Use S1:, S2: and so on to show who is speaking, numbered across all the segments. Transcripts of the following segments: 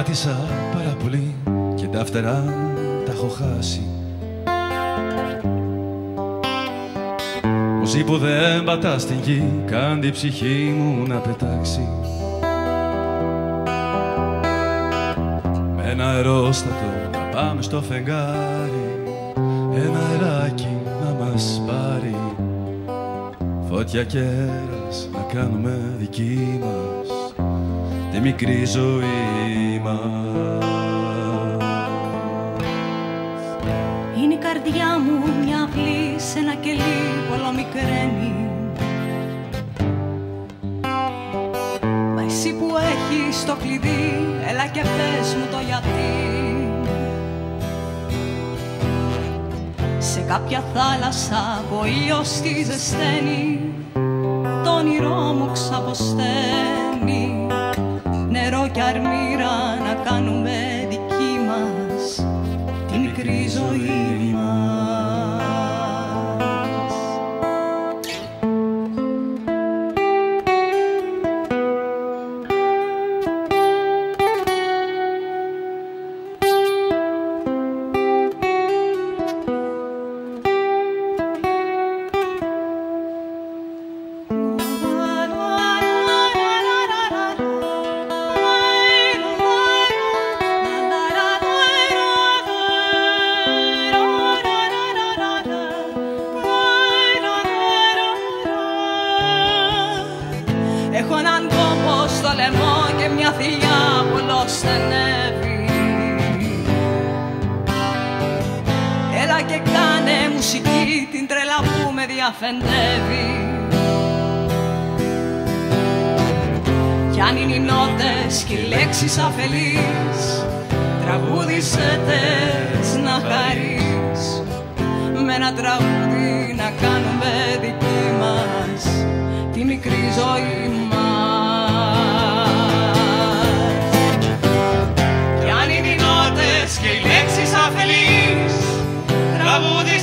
S1: Πάτησα πάρα πολύ και τα φτερά μου τα έχω χάσει. Μουσί που δεν πατάς στην γη κάνει η ψυχή μου να πετάξει Με ένα αερόστατο να πάμε στο φεγγάρι Ένα αεράκι να μας πάρει. Φώτια και αέρας να κάνουμε δική μας Τη μικρή ζωή μας
S2: Είναι η καρδιά μου μια αυλή σε ένα κελί πολλομικραίνει Μα εσύ που έχεις το κλειδί, έλα και πες μου το γιατί. Σε κάποια θάλασσα που ο ήλιος τη ζεσταίνει Το όνειρό μου ξαποσταίνει Νερό και αρμύρα να κάνουμε που ολοστενεύει Έλα και κάνε μουσική την τρέλα που με διαφεντεύει. Κι αν είναι οι νότες και οι λέξεις αφελείς Τραγούδισέ τες να χαρείς. Με ένα τραγούδι να κάνουμε δική μας Τη μικρή ζωή μας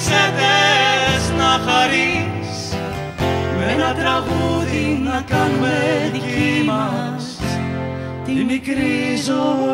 S2: Τραγούδισέ τες να χαρείς. Με ένα τραγούδι να κάνουμε δική μας Τη μικρή ζωή